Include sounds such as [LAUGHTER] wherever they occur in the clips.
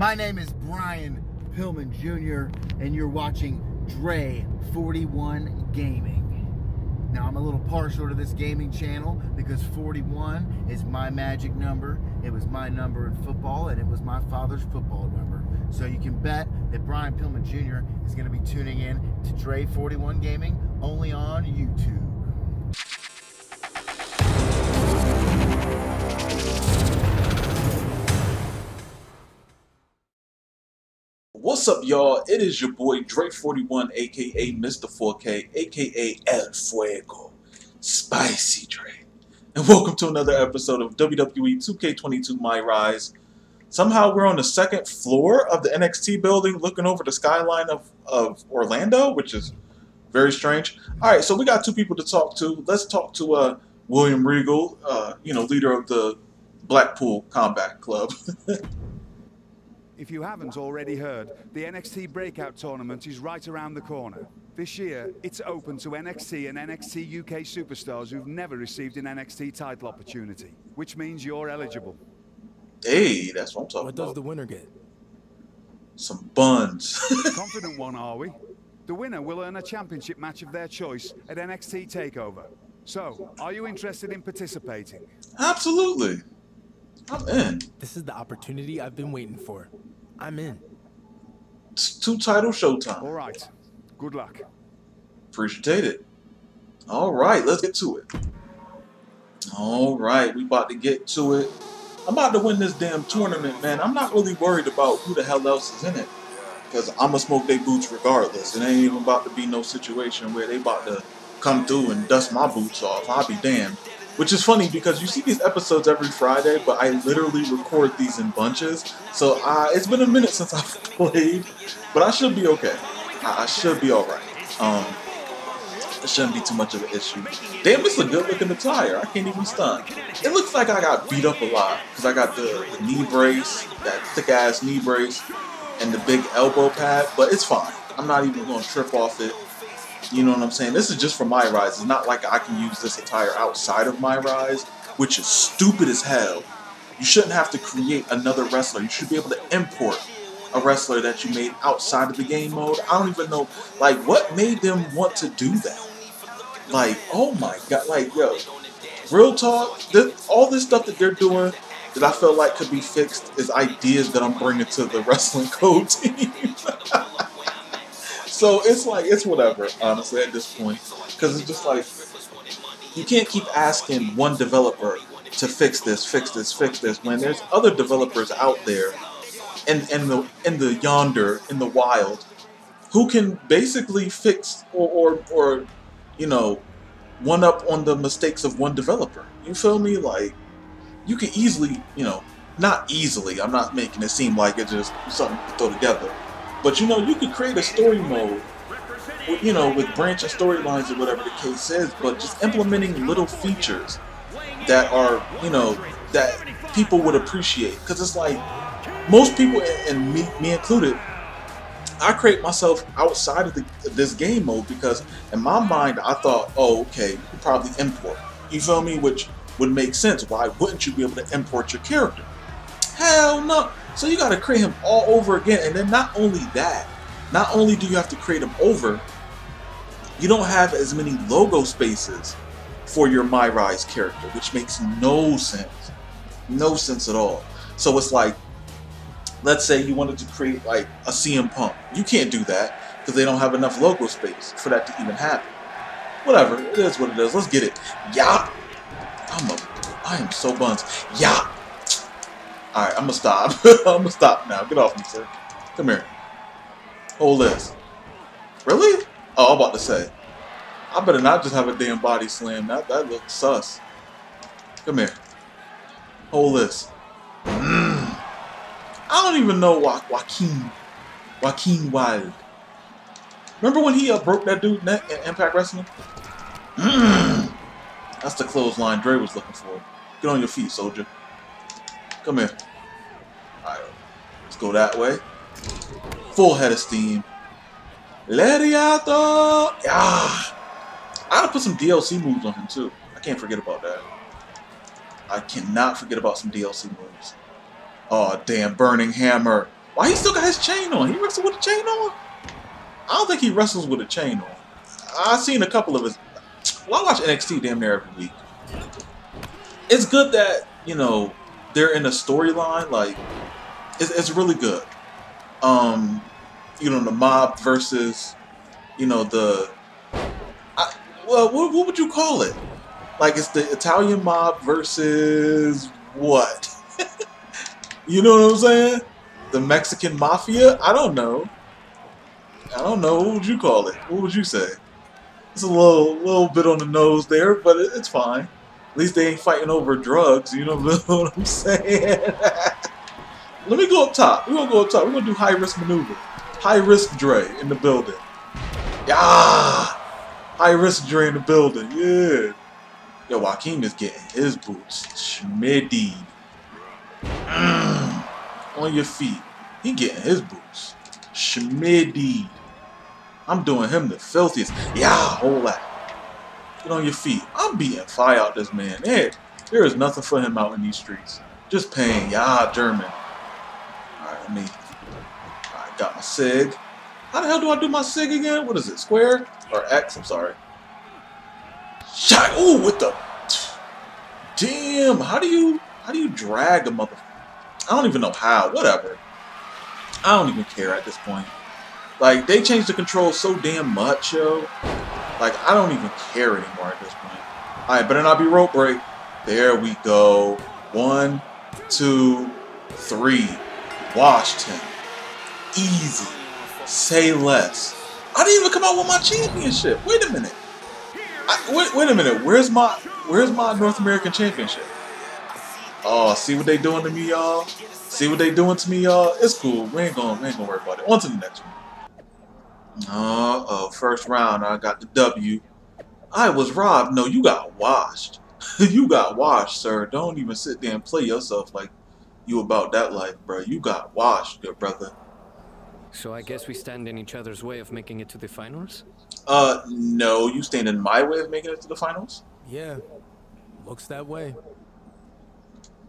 My name is Brian Pillman Jr., and you're watching Dre 41 Gaming. Now, I'm a little partial to this gaming channel because 41 is my magic number. It was my number in football, and it was my father's football number. So you can bet that Brian Pillman Jr. is going to be tuning in to Dre 41 Gaming only on YouTube. What's up, y'all? It is your boy Drake41, aka Mr. 4K, aka El Fuego, Spicy Drake. And welcome to another episode of WWE 2K22 My Rise. Somehow we're on the second floor of the NXT building looking over the skyline of, of Orlando, which is very strange. Alright, so we got two people to talk to. Let's talk to uh, William Regal, uh, you know, leader of the Blackpool Combat Club. [LAUGHS] If you haven't already heard, the NXT Breakout Tournament is right around the corner. This year, it's open to NXT and NXT UK superstars who've never received an NXT title opportunity, which means you're eligible. hey, that's what I'm talking about. What does about. the winner get? Some buns. [LAUGHS] Confident one, are we? The winner will earn a championship match of their choice at NXT TakeOver. So, are you interested in participating? Absolutely. I'm in. This is the opportunity I've been waiting for. I'm in. It's two title showtime. All right. Good luck. Appreciate it. All right, let's get to it. All right, we about to get to it. I'm about to win this damn tournament, man. I'm not really worried about who the hell else is in it. Because I'm going to smoke their boots regardless. It ain't even about to be no situation where they about to come through and dust my boots off. I'll be damned. Which is funny because you see these episodes every Friday, but I literally record these in bunches. So uh, it's been a minute since [LAUGHS] I've played, but I should be okay. I, should be alright. Um, it shouldn't be too much of an issue. Damn, it's a good looking attire. I can't even stunt. It looks like I got beat up a lot because I got the, the knee brace, that thick ass knee brace, and the big elbow pad, but it's fine. I'm not even going to trip off it. You know what I'm saying? This is just for my rise. It's not like I can use this attire outside of my rise, which is stupid as hell. You shouldn't have to create another wrestler. You should be able to import a wrestler that you made outside of the game mode. I don't even know, like, what made them want to do that? Like, oh my god, like, yo, real talk, this, all this stuff that they're doing that I feel like could be fixed is ideas that I'm bringing to the [LAUGHS] wrestling code team. [LAUGHS] so it's like, it's whatever, honestly, at this point. Because it's just like, you can't keep asking one developer to fix this, fix this, fix this, when there's other developers out there in, in the in the yonder, in the wild, who can basically fix or, or, or you know, one up on the mistakes of one developer. You feel me? Like, you can easily, you know, not easily, I'm not making it seem like it's just something to throw together. But you know, you could create a story mode, you know, with branching storylines or whatever the case is, but just implementing little features that are, you know, that people would appreciate. Because it's like, most people, and me, me included, I create myself outside of the, this game mode because in my mind I thought, oh, okay, you probably import. You feel me? Which would make sense. Why wouldn't you be able to import your character? Hell no. So you got to create him all over again. And then not only that, not only do you have to create him over, you don't have as many logo spaces for your My Rise character, which makes no sense. No sense at all. So it's like, let's say you wanted to create like a CM Punk. You can't do that because they don't have enough logo space for that to even happen. Whatever, it is what it is. Let's get it. Yeah. I'm a, I am so buns. Yeah. All right, I'm gonna stop. [LAUGHS] I'm gonna stop now. Get off me, sir. Come here. Hold this. Really? Oh, I'm about to say. I better not just have a damn body slam. That that looks sus. Come here. Hold this. Mm. I don't even know jo- Joaquin. Joaquin Wilde. Remember when he uh, broke that dude neck in Impact Wrestling? Mm. That's the clothesline Dre was looking for. Get on your feet, soldier. Come here. Alright, let's go that way. Full head of steam. Lariato! Yeah! I gotta put some DLC moves on him too. I can't forget about that. I cannot forget about some DLC moves. Oh, damn, Burning Hammer. Why he still got his chain on? He wrestles with a chain on? I don't think he wrestles with a chain on. I've seen a couple of his. Well, I watch NXT damn near every week. It's good that you know they're in a storyline. Like, it's, it's really good. Um, you know, the mob versus, you know, the. I, well, what, what would you call it? Like, it's the Italian mob versus what? [LAUGHS] you know what I'm saying? The Mexican mafia? I don't know. I don't know. What would you call it? What would you say? It's a little, little bit on the nose there, but it, it's fine. At least they ain't fighting over drugs. You know [LAUGHS] what I'm saying? [LAUGHS] Let me go up top. We're gonna go up top. We're gonna do high risk maneuver. High risk Dre in the building. Yeah. High risk Dre in the building. Yeah. Yo, Joaquin is getting his boots. Schmiddy. Mm. On your feet. He getting his boots. Schmiddy. I'm doing him the filthiest. Yeah, hold that. Get on your feet. I'm beating fire out this man. There, there is nothing for him out in these streets. Just pain. Yeah, German. Alright, let me. Alright, got my SIG. How the hell do I do my SIG again? What is it? Square? Or X? I'm sorry. Shot. Ooh, with the. Damn. How do you. How do you drag a mother. I don't even know how. Whatever. I don't even care at this point. Like, they changed the controls so damn much, yo. Like, I don't even care anymore at this point. Alright, better not be rope break. There we go. One, two, three. Washed him. Easy. Say less. I didn't even come out with my championship. Wait a minute. I, wait, wait a minute. Where's my Where's my North American Championship? Oh, see what they doing to me, y'all. See what they doing to me, y'all. It's cool. We ain't gonna we ain't gonna worry about it. On to the next one. Uh oh, first round. I got the W. I was robbed. No, you got washed. [LAUGHS] you got washed, sir. Don't even sit there and play yourself like you about that life, bro. You got washed, good brother. So I guess we stand in each other's way of making it to the finals? Uh, no, you stand in my way of making it to the finals? Yeah, looks that way.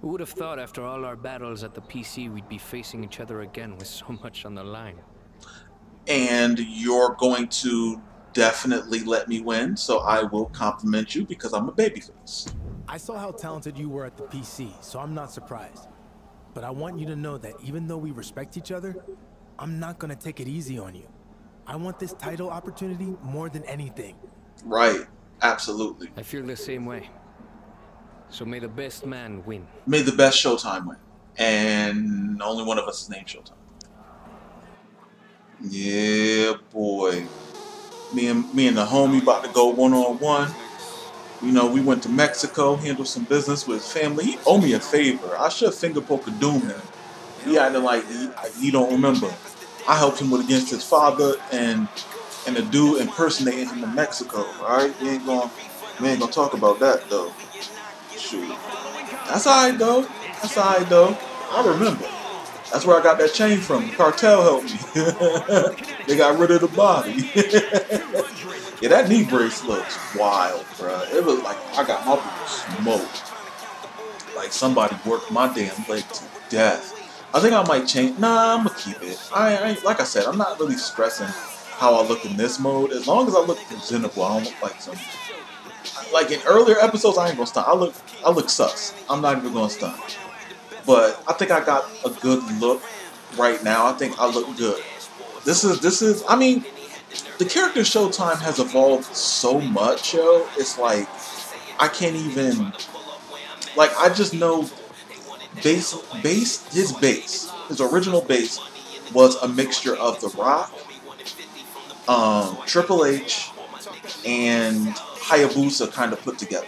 Who would have thought after all our battles at the PC we'd be facing each other again with so much on the line? And you're going to definitely let me win, so I will compliment you because I'm a babyface. I saw how talented you were at the PC, so I'm not surprised. But I want you to know that even though we respect each other, I'm not gonna take it easy on you. I want this title opportunity more than anything. Right, absolutely. I feel the same way. So may the best man win. May the best Showtime win. And only one of us is named Showtime. Yeah, boy. Me and me and the homie about to go one on one. You know, we went to Mexico, handled some business with family. He owe me a favor. I should finger poke a doom him. He acting like he, he don't remember. I helped him with against his father and and the dude impersonating him in Mexico. All right, we ain't gonna we ain't gonna talk about that though. Shoot, that's alright though. That's alright though. I remember. That's where I got that chain from. Cartel helped me. [LAUGHS] they got rid of the body. [LAUGHS] yeah, that knee brace looks wild, bro. It was like I got my smoked. Like somebody worked my damn leg to death. I think I might change. Nah, I'm gonna keep it. I, I like I said, I'm not really stressing how I look in this mode. As long as I look presentable, I don't look like some. Like in earlier episodes, I ain't gonna stunt. I look, I look sus. I'm not even gonna stunt. But I think I got a good look right now. I think I look good. This is, this is. I mean, the character Showtime has evolved so much, yo. It's like I can't even. Like I just know base base his base his original base was a mixture of The Rock, um, Triple H, and Hayabusa kind of put together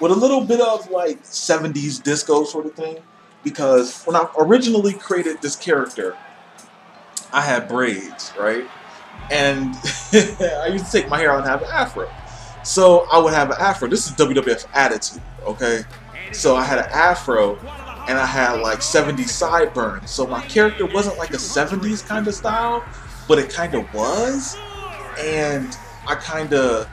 with a little bit of like 70s disco sort of thing. Because when I originally created this character, I had braids, right? And [LAUGHS] I used to take my hair out and have an afro. So I would have an afro. This is WWF attitude, okay? So I had an afro and I had like 70s sideburns. So my character wasn't like a 70s kind of style, but it kind of was. And I kind of,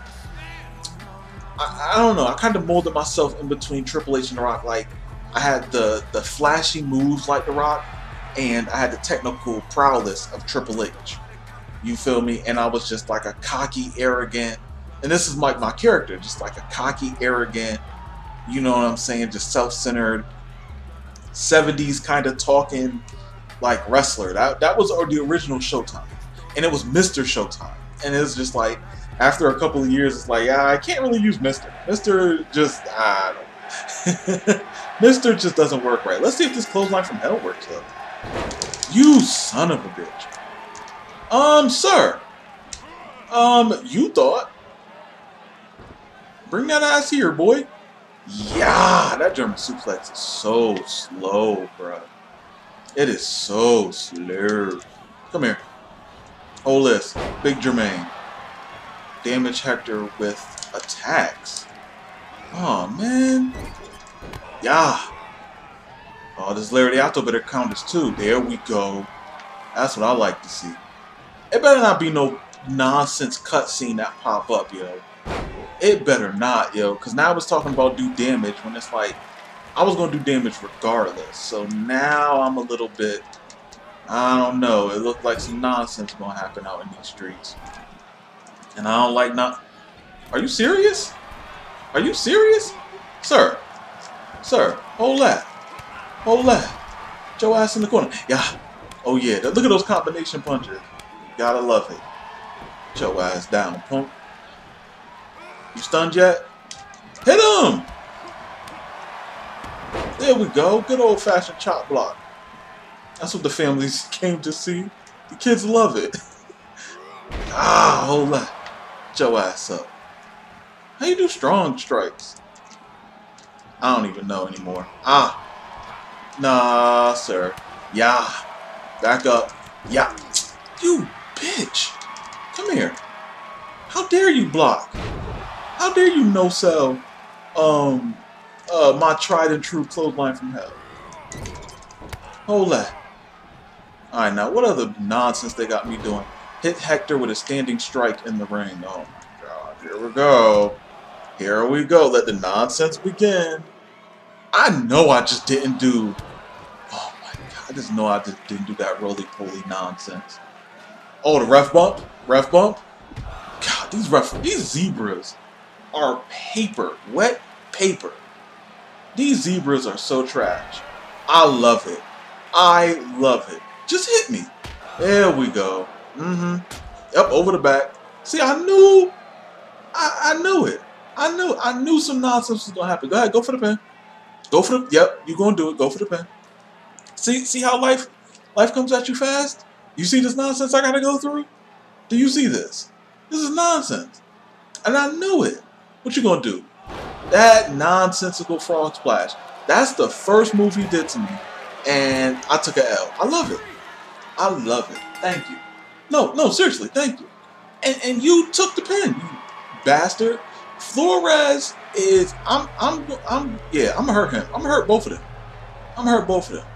I, I, don't know, I kind of molded myself in between Triple H and The Rock. Like I had the the flashy moves like The Rock, and I had the technical prowess of Triple H. You feel me? And I was just like a cocky, arrogant, and this is like my character, just like a cocky, arrogant, you know what I'm saying, just self-centered, 70s kind of talking like wrestler. That that was the original Showtime, and it was Mr. Showtime, and it was just like after a couple of years, it's like ah, I can't really use Mister. Mister just I don't. [LAUGHS] Mister just doesn't work right. Let's see if this clothesline from hell works though. You son of a bitch. Um, sir. Um, you thought. Bring that ass here, boy. Yeah, that German suplex is so slow, bro. It is so slow. Come here. Hold this. Big Jermaine. Damage Hector with attacks. Oh, man. Yeah. Oh, this Lariato better count as two. There we go. That's what I like to see. It better not be no nonsense cutscene that pop up, yo. It better not, yo. Because now I was talking about do damage when it's like, I was going to do damage regardless. So now I'm a little bit, I don't know. It looked like some nonsense going to happen out in these streets. And I don't like not... Are you serious? Are you serious? Sir. Sir, hold that. Hold that. Joe ass in the corner. Yeah. Oh yeah, look at those combination punches. Gotta love it. Joe ass down, punk. You stunned yet? Hit him! There we go. Good old-fashioned chop block. That's what the families [LAUGHS] came to see. The kids love it. [LAUGHS] ah, hold that. Joe ass up. How you do strong strikes? I don't even know anymore. Ah. Nah, sir. Yeah. Back up. Yeah. You bitch. Come here. How dare you block? How dare you no sell um uh my tried and true clothesline from hell? Hold that. Alright, now what other nonsense they got me doing? Hit Hector with a standing strike in the ring. Oh my god, here we go. Here we go. Let the nonsense begin. I know I just didn't do. Oh my god, I just know I just didn't do that roly poly nonsense. Oh, the ref bump? Ref bump? God, these ref these zebras are paper, wet paper. These zebras are so trash. I love it. I love it. Just hit me. There we go. Mm-hmm. Yep, over the back. See, I knew. I, I knew it. I knew. I knew some nonsense was gonna happen. Go ahead, go for the pin. Go for the. Yep, you gonna do it. Go for the pin. See, see how life, life comes at you fast. You see this nonsense I gotta go through? Do you see this? This is nonsense, and I knew it. What you gonna do? That nonsensical frog splash. That's the first move he did to me, and I took a L. I love it. I love it. Thank you. No, no, seriously, thank you. And and you took the pin, you bastard. Flores is I'm I'm I'm yeah, I'm gonna hurt him. I'm gonna hurt both of them. I'm gonna hurt both of them.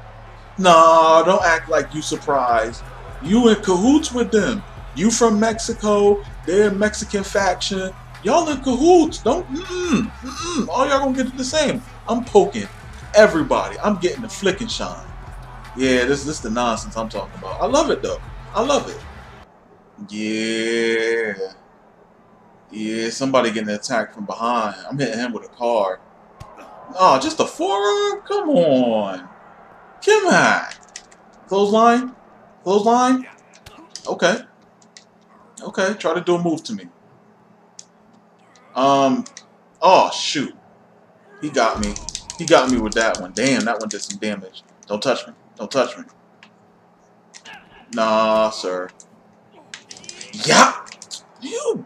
Nah, don't act like you surprised. You in cahoots with them. You from Mexico, they're a Mexican faction. Y'all in cahoots. Don't mm-mm, mm-mm. all y'all gonna get the same. I'm poking everybody. I'm getting the flick and shine. Yeah, this this is the nonsense I'm talking about. I love it though. I love it. Yeah. Yeah, somebody getting attacked from behind. I'm hitting him with a car. Oh, just a forearm? Come on. Come on. Clothesline? Clothesline? Okay. Okay, try to do a move to me. Um, oh, shoot. He got me. He got me with that one. Damn, that one did some damage. Don't touch me. Don't touch me. Nah, sir. Yeah. You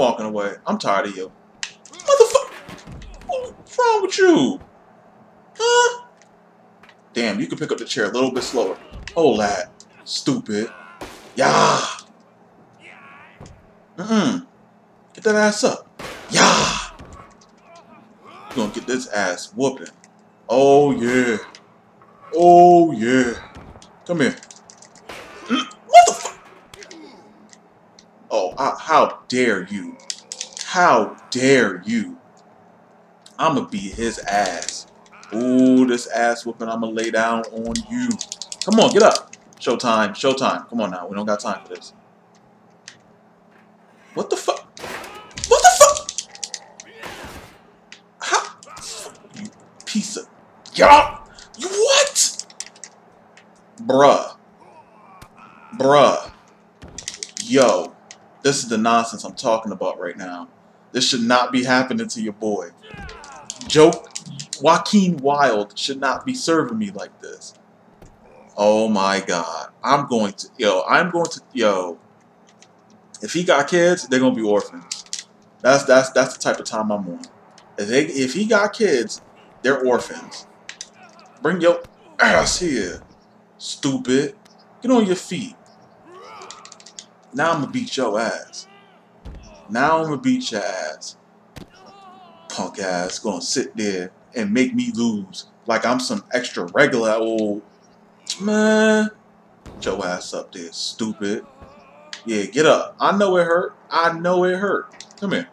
walking away. I'm tired of you. Motherfucker. What's wrong with you? Huh? Damn, you can pick up the chair a little bit slower. Hold that. Stupid. Yeah. Mm-mm. Get that ass up. Yeah. you gonna get this ass whooping. Oh, yeah. Oh, yeah. Come here. Mm, what the fuck? Oh, I, how dare you? How dare you? I'ma beat his ass. Ooh, this ass whooping I'm gonna lay down on you. Come on, get up. Showtime, showtime. Come on now, we don't got time for this. What the fuck? What the fuck? How? You piece of... Y'all! What? Bruh. Bruh. Yo. This is the nonsense I'm talking about right now. This should not be happening to your boy. Joe Joaquin Wilde should not be serving me like this. Oh my god. I'm going to yo, I'm going to yo. If he got kids, they're gonna be orphans. That's that's that's the type of time I'm on. If they if he got kids, they're orphans. Bring your ass here. Stupid. Get on your feet. Now I'm gonna beat your ass. Now I'm gonna beat your ass. Punk ass gonna sit there and make me lose like I'm some extra regular old man. Your ass up there, stupid. Yeah, get up. I know it hurt. I know it hurt. Come here.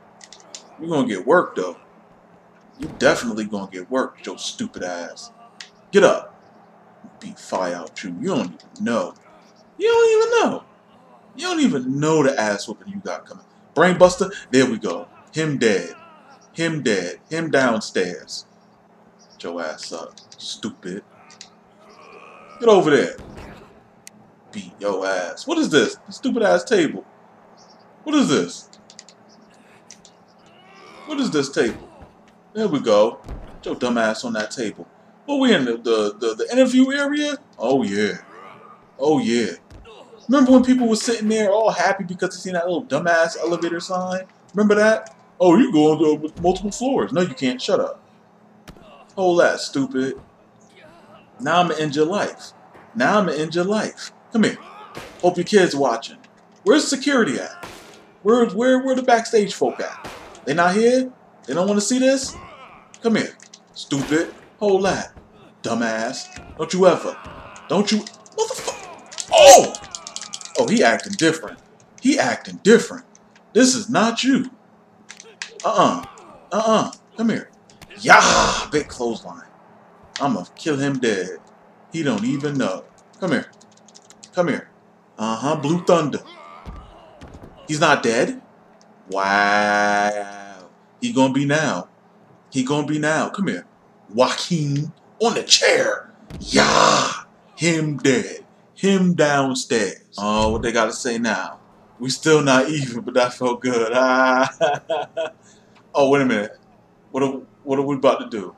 You're gonna get work though. You definitely gonna get work, your stupid ass. Get up. Beat fire out you. You don't even know. You don't even know. You don't even know the ass whooping you got coming. Brainbuster, there we go. Him dead. Him dead. Him downstairs. Get your ass up, stupid. Get over there. Beat your ass. What is this? Stupid ass table. What is this? What is this table? There we go. Get your dumb ass on that table. What we in the, the, the, the interview area? Oh yeah. Oh yeah. Remember when people were sitting there all happy because they seen that little dumbass elevator sign? Remember that? Oh, you go on to multiple floors. No, you can't. Shut up. Hold that, stupid. Now I'm gonna end your life. Now I'm gonna end your life. Come here. Hope your kids watching. Where's security at? Where where where the backstage folk at? They not here? They don't want to see this? Come here. Stupid. Hold that. Dumbass. Don't you ever. Don't you motherfucker. Oh! Oh, he acting different. He acting different. This is not you. Uh-uh. Uh-uh. Come here. Yeah, big clothesline. I'ma kill him dead. He don't even know. Come here. Come here. Uh-huh, Blue Thunder. He's not dead? Wow. He gonna be now. He gonna be now. Come here. Joaquin on the chair. Yeah. Him dead. Him downstairs. Oh, what they gotta say now? We still not [LAUGHS] even, but that felt good. Ah. [LAUGHS] oh, wait a minute. What are, what are we about to do?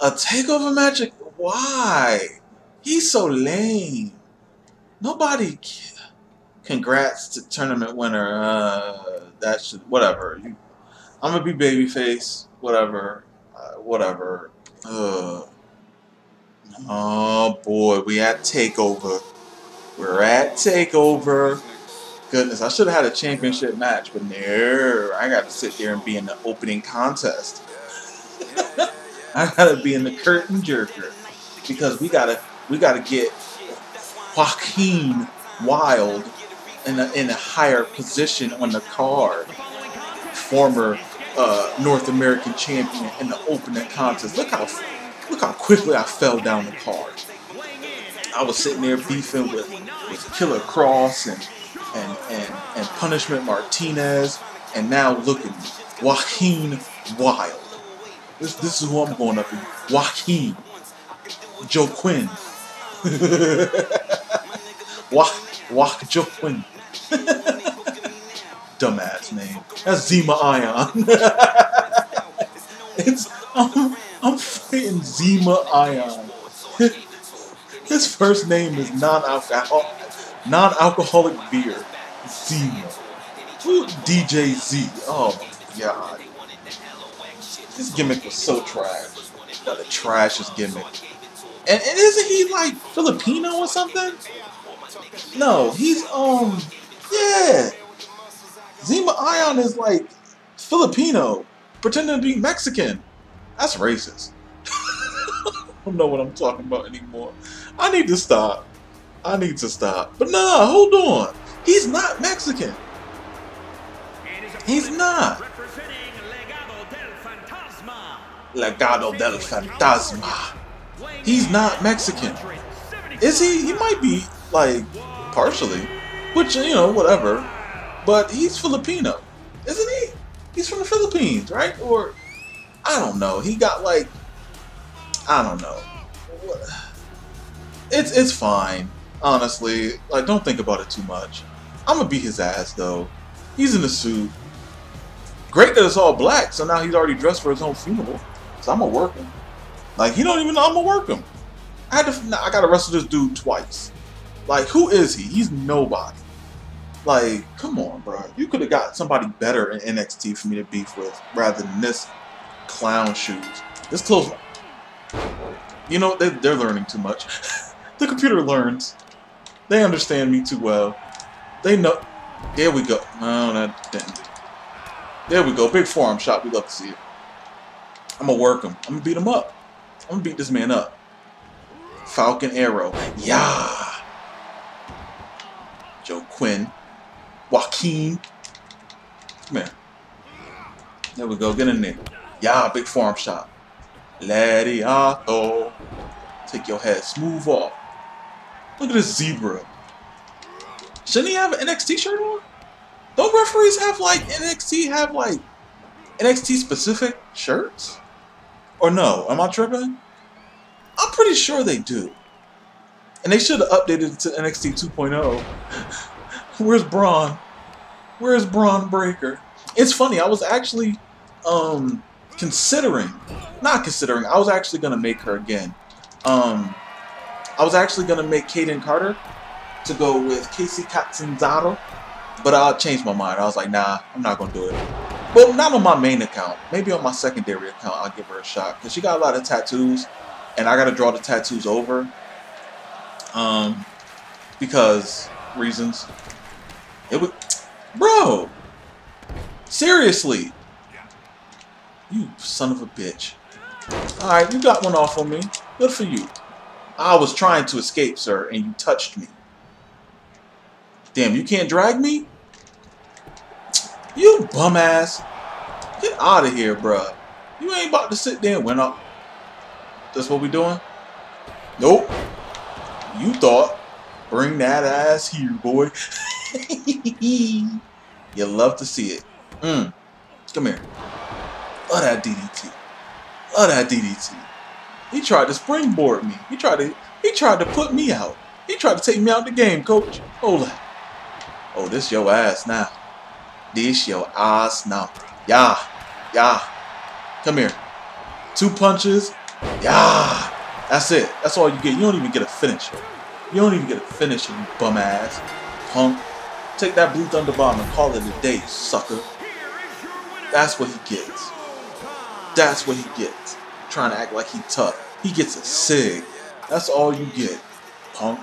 A takeover magic? Why? He's so lame. Nobody. Congrats to tournament winner. Uh, that should whatever. You, I'm gonna be babyface. Whatever. Uh, whatever. Uh, oh boy, we at takeover. We're at takeover. Goodness, I should have had a championship match, but no, I got to sit there and be in the opening contest. [LAUGHS] I gotta be in the curtain jerker because we gotta we gotta get Joaquin Wilde in a, in a higher position on the card. Former uh, North American champion in the opening contest. Look how look how quickly I fell down the card. I was sitting there beefing with, with Killer Kross and and, and and Punishment Martinez, and now look at me, Joaquin Wilde. This this is who I'm going up in. Joaquin. Joe Quinn. Wak [LAUGHS] Wak Joe Quinn. [LAUGHS] Dumbass name. That's Zema Ion. [LAUGHS] it's I'm, I'm fighting Zema Ion. His first name is non-alcohol non-alcoholic beer. Zima. DJ Z. Oh my god. This gimmick was so trash. What a trashiest gimmick. And, and isn't he like Filipino or something? No, he's um yeah. Zema Ion is like Filipino, pretending to be Mexican. That's racist. [LAUGHS] I don't know what I'm talking about anymore. I need to stop. I need to stop. But nah, hold on. He's not Mexican. He's not. Legado del Fantasma. He's not Mexican. Is he? He might be, like, partially. Which, you know, whatever. But he's Filipino. Isn't he? He's from the Philippines, right? Or, I don't know. He got, like, I don't know. It's, it's fine, honestly. Like, don't think about it too much. I'm gonna beat his ass, though. He's in a suit. Great that it's all black, so now he's already dressed for his own funeral. So I'm gonna work him. Like he don't even know I'm gonna work him. I had to. I gotta wrestle this dude twice. Like who is he? He's nobody. Like come on, bro. You could have got somebody better in NXT for me to beef with rather than this clown shoes. This close. You know they, they're learning too much. [LAUGHS] the computer learns. They understand me too well. They know. There we go. No, that didn't. There we go. Big forearm shot. We love to see it. I'm gonna work him. I'm gonna beat him up. I'm gonna beat this man up. Falcon Arrow. Yeah. Joe Quinn. Joaquin. Come here. There we go. Get in there. Yeah, big forearm shot. Lariato. Take your head smooth off. Look at this zebra. Shouldn't he have an NXT shirt on? Don't referees have like NXT have like NXT specific shirts? Or no? Am I tripping? I'm pretty sure they do. And they should have updated it to NXT 2.0. [LAUGHS] Where's Bron? Where's Bron Breakker? It's funny, I was actually um considering not considering, I was actually gonna make her again. Um I was actually gonna make Kayden Carter to go with Kacy Catanzaro, but I changed my mind. I was like, nah, I'm not gonna do it. Well, not on my main account. Maybe on my secondary account, I'll give her a shot because she got a lot of tattoos, and I gotta draw the tattoos over. Um, because reasons. It was, bro. Seriously, you son of a bitch. All right, you got one off on me. Good for you. I was trying to escape, sir, and you touched me. Damn, you can't drag me? You bum ass. Get out of here, bruh. You ain't about to sit there and win up. That's what we doing? Nope. You thought. Bring that ass here, boy. [LAUGHS] you love to see it. Mm. Come here. Love that DDT. Love oh, that DDT. He tried to springboard me. He tried to he tried to put me out. He tried to take me out the game, coach. Oh, Hold on. Oh, this your ass now. This your ass now. Yeah. Yeah. Come here. Two punches. Yeah. That's it. That's all you get. You don't even get a finisher. You don't even get a finisher, you bum ass. Punk. Take that blue thunder bomb and call it a day, sucker. That's what he gets. That's what he gets. Trying to act like he tough. He gets a sig. That's all you get, punk.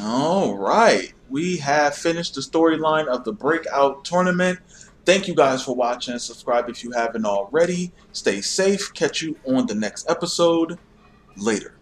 All right we have finished the storyline of the breakout tournament. Thank you guys for watching. Subscribe if you haven't already. Stay safe. Catch you on the next episode. Later.